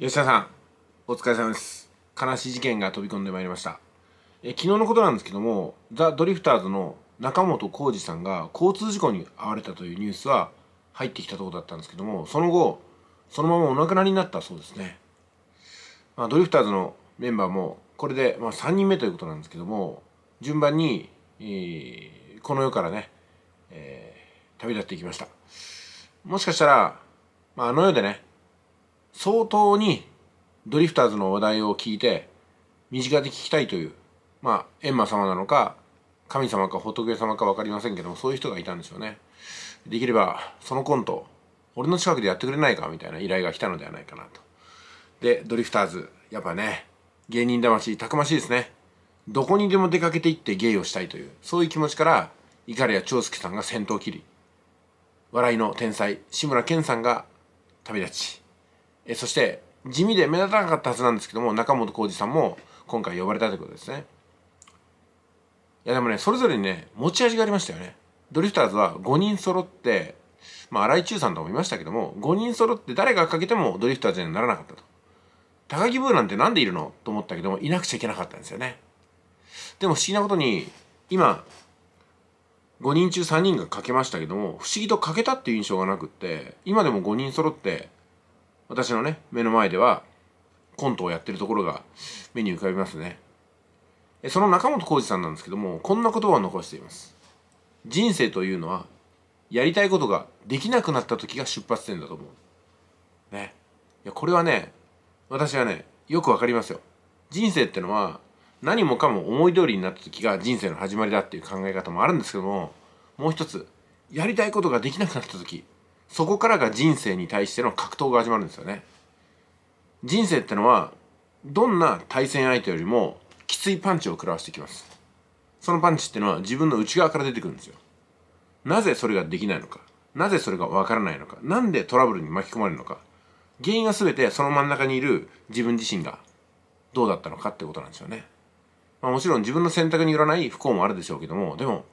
吉田さんお疲れ様です。悲しい事件が飛び込んでまいりました。え昨日のことなんですけどもザ・ドリフターズの中本浩二さんが交通事故に遭われたというニュースは入ってきたところだったんですけどもその後そのままお亡くなりになったそうですね、まあ、ドリフターズのメンバーもこれで、まあ、3人目ということなんですけども順番に、えー、この世からね、えー、旅立っていきました。もしかしたら、まあ、あの世でね相当にドリフターズの話題を聞いて身近で聞きたいというまあ閻魔様なのか神様か仏様か分かりませんけどもそういう人がいたんですよね。できればそのコント俺の近くでやってくれないかみたいな依頼が来たのではないかなと。でドリフターズやっぱね芸人魂たくましいですね。どこにでも出かけていって芸をしたいというそういう気持ちから碇谷長介さんが先頭を切り笑いの天才志村けんさんが旅立ち。えそして地味で目立たなかったはずなんですけども中本浩二さんも今回呼ばれたということですね。いやでもねそれぞれにね持ち味がありましたよね。ドリフターズは5人揃ってまあ新井中さんともいましたけども5人揃って誰がかけてもドリフターズにはならなかったと。高木ブーなんてなんでいるのと思ったけどもいなくちゃいけなかったんですよね。でも不思議なことに今5人中3人がかけましたけども不思議とかけたっていう印象がなくって今でも5人揃って私のね目の前ではコントをやってるところが目に浮かびますね。その中本浩二さんなんですけどもこんな言葉を残しています。人生というのはやりたいことができなくなった時が出発点だと思う。ね。いやこれはね私はねよくわかりますよ。人生ってのは何もかも思い通りになった時が人生の始まりだっていう考え方もあるんですけどももう一つやりたいことができなくなった時そこからが人生に対しての格闘が始まるんですよね。人生ってのはどんな対戦相手よりもきついパンチを食らわしてきます。そのパンチってのは自分の内側から出てくるんですよ。なぜそれができないのか。なぜそれがわからないのか。なんでトラブルに巻き込まれるのか。原因は全てその真ん中にいる自分自身がどうだったのかってことなんですよね、まあ、もちろん自分の選択によらない不幸もあるでしょうけどもでも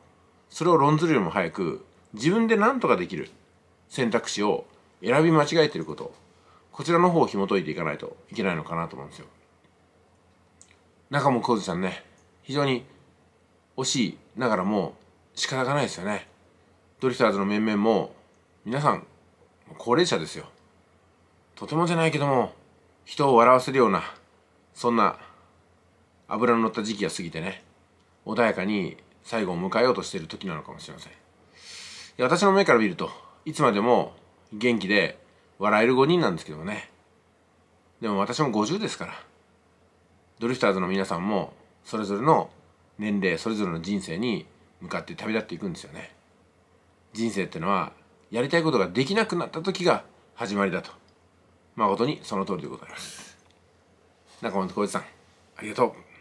それを論ずるよりも早く自分で何とかできる。選択肢を選び間違えてること。こちらの方を紐解いていかないといけないのかなと思うんですよ。中本浩二さんね非常に惜しいながらも仕方がないですよね。ドリフターズの面々も皆さん高齢者ですよ。とてもじゃないけども人を笑わせるようなそんな脂の乗った時期が過ぎてね穏やかに最後を迎えようとしている時なのかもしれません。いや私の目から見るといつまでも元気で笑える5人なんですけどもね。でも私も50ですから。ドリフターズの皆さんもそれぞれの年齢それぞれの人生に向かって旅立っていくんですよね。人生ってのはやりたいことができなくなった時が始まりだと。誠にその通りでございます。中本浩一さんありがとう。